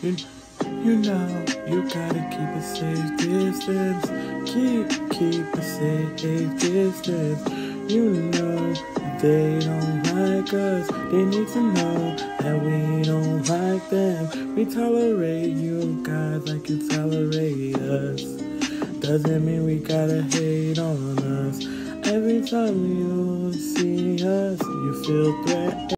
You, you know you gotta keep a safe distance. Keep, keep a safe distance. You know they don't like us. They need to know that we don't like them. We tolerate you guys like you tolerate us. Doesn't mean we gotta hate on us. Every time you see us, you feel threatened.